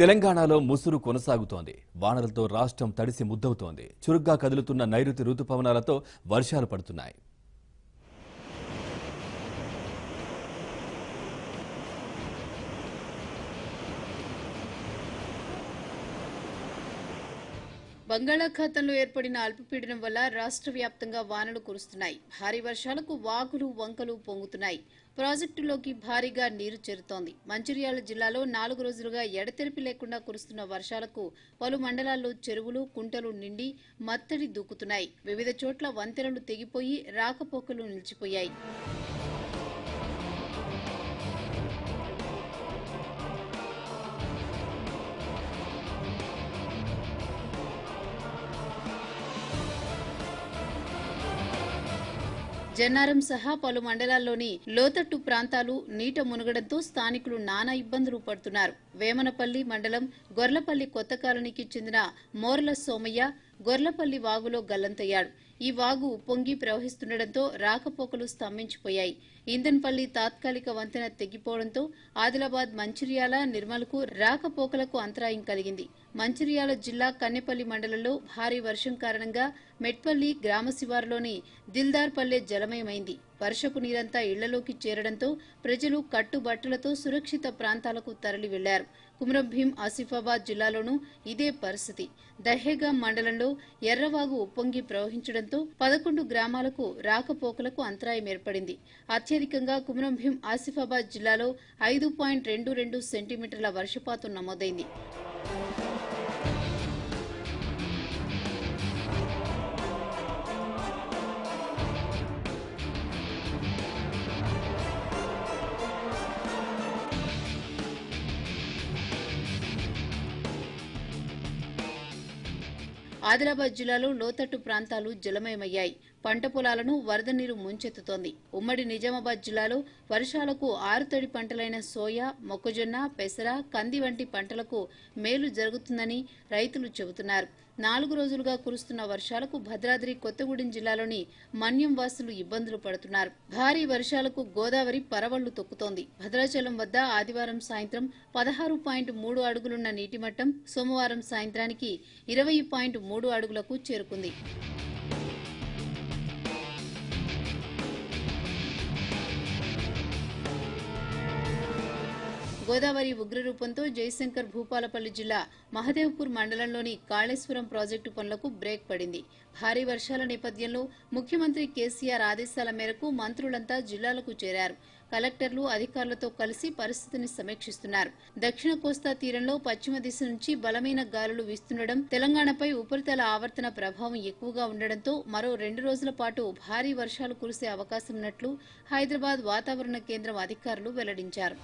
తెలంగాణలో ముసురు కొనసాగుతోంది. వానలతో రాష్ట్రం తడిసి ముద్దవుతోంది. చురుగ్గా కదులుతున్న నైరుతి రుతుపవనాలతో వర్షాలు పడుతున్నాయి. బంగాళాఖాతంలో ఏర్పడిన అల్పపీడనం వల్ల రాష్ట్ర వ్యాప్తంగా వానలు కురుస్తున్నాయి. భారీ వర్షాలకు వాగులు వంకలు పొంగుతున్నాయి. ప్రాజెక్టులోకి భారీగా నీరు చేరుతోంది. మంచిర్యాల జిల్లాలో నాలుగు రోజులుగా ఎడతెరిపి లేకుండా కురుస్తున్న వర్షాలకు పలు మండలాల్లో చెరువులు కుంటలు నిండి మత్తడి దూకుతున్నాయి. వివిధ చోట్ల వంతెనలు తెగిపోయి రాకపోకలు నిలిచిపోయాయి. జన్నారం సహా పలు మండలాల్లోని లోతట్టు ప్రాంతాలు నీట మునగడంతో స్థానికులు నానా ఇబ్బందులు పడుతున్నారు. వేమనపల్లి మండలం గొర్లపల్లి కొత్త కాలనీకి చెందిన మోర్ల సోమయ్య గొర్లపల్లి వాగులో గల్లంతయ్యాడు. ఈ వాగు ఉప్పొంగి ప్రవహిస్తుండటంతో రాకపోకలు స్తంభించిపోయాయి. ఇందన్పల్లి తాత్కాలిక వంతెన తెగిపోవడంతో ఆదిలాబాద్ మంచిర్యాల నిర్మల్కు రాకపోకలకు అంతరాయం కలిగింది. మంచిర్యాల జిల్లా కన్నెపల్లి మండలంలో భారీ వర్షం కారణంగా మెట్పల్లి గ్రామ శివారులోని దిల్దార్పల్లె జలమయమైంది. వర్షపు నీరంతా ఇళ్ళలోకి చేరడంతో ప్రజలు కట్టుబట్టలతో సురక్షిత ప్రాంతాలకు తరలి వెళ్ళారు కుమరం భీం ఆసిఫాబాద్ జిల్లాలోనూ ఇదే పరిస్థితి. దహేగా మండలంలో ఎర్రవాగు ఉప్పొంగి ప్రవహించడంతో పదకొండు గ్రామాలకు రాకపోకలకు అంతరాయం ఏర్పడింది. అత్యధికంగా కుమరం భీం ఆసిఫాబాద్ జిల్లాలో ఐదు పాయింట్ రెండు రెండు సెంటీమీటర్ల వర్షపాతం నమోదైంది. ఆదిలాబాద్ జిల్లాలో లోతట్టు ప్రాంతాలు జలమయమయ్యాయి. పంట పొలాలను వరద నీరు ముంచెత్తుతోంది. ఉమ్మడి నిజామాబాద్ జిల్లాలో వర్షాలకు ఆరుతడి పంటలైన సోయా మొక్కజొన్న పెసర కంది వంటి పంటలకు మేలు జరుగుతుందని రైతులు చెబుతున్నారు. నాలుగు రోజులుగా కురుస్తున్న వర్షాలకు భద్రాద్రి కొత్తగూడెం జిల్లాలోని మన్యం వాసులు ఇబ్బందులు పడుతున్నారు. భారీ వర్షాలకు గోదావరి పరవళ్ళు తొక్కుతోంది. భద్రాచలం వద్ద ఆదివారం సాయంత్రం పదహారు పాయింట్ మూడు అడుగులున్న నీటి మట్టం సోమవారం సాయంత్రానికి ఇరవై పాయింట్ మూడు అడుగులకు చేరుకుంది. గోదావరి ఉగ్రరూపంతో జయశంకర్ భూపాలపల్లి జిల్లా మహదేవ్పూర్ మండలంలోని కాళేశ్వరం ప్రాజెక్టు పనులకు బ్రేక్ పడింది. భారీ వర్షాల నేపథ్యంలో ముఖ్యమంత్రి కేసీఆర్ ఆదేశాల మేరకు మంత్రులంతా జిల్లాలకు చేరారు. కలెక్టర్లు అధికారులతో కలిసి పరిస్థితిని సమీక్షిస్తున్నారు. దక్షిణ కోస్తా తీరంలో పశ్చిమ దిశ నుంచి బలమైన గాలులు వీస్తుండడం తెలంగాణపై ఉపరితల ఆవర్తన ప్రభావం ఎక్కువగా ఉండడంతో మరో రెండు రోజుల పాటు భారీ వర్షాలు కురిసే అవకాశం ఉన్నట్లు హైదరాబాద్ వాతావరణ కేంద్రం అధికారులు వెల్లడించారు.